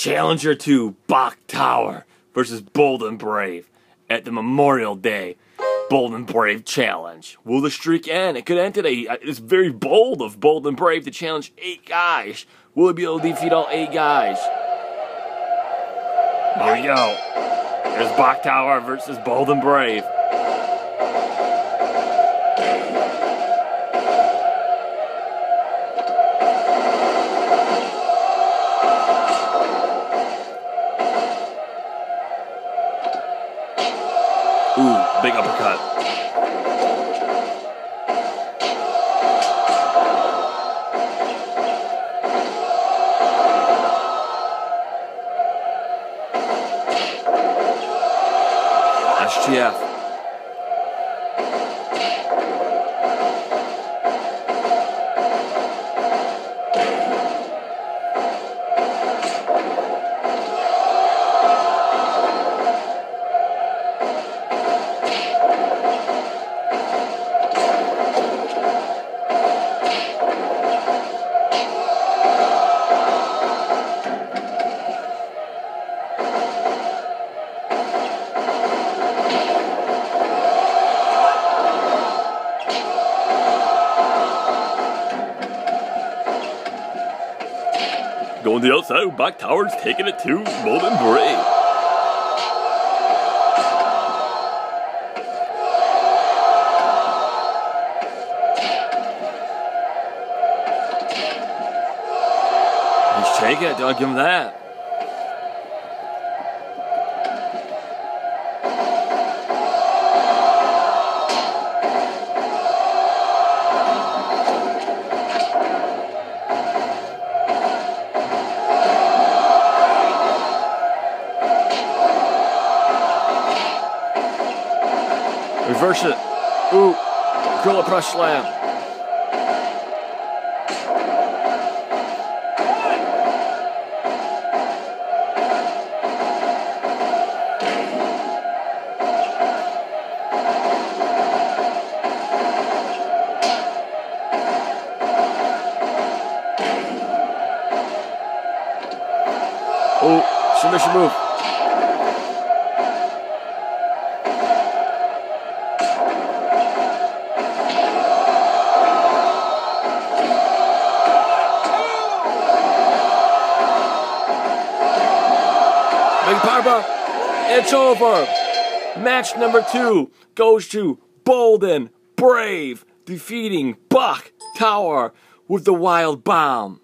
Challenger to Bach Tower versus Bolden Brave at the Memorial Day Bolden Brave Challenge. Will the streak end? It could end today. Uh, it's very bold of Bolden Brave to challenge eight guys. Will he be able to defeat all eight guys? Here we go. There's Bach Tower versus Bolden Brave. Ooh, big uppercut. Going to the outside, Bach Tower's taking it to Bolden Brave. He's taking it, don't give him that. Reverse it. Ooh. Gorilla press slam. Oh, submission move. Papa, it's over. Match number two goes to Bolden Brave defeating Bach Tower with the Wild Bomb.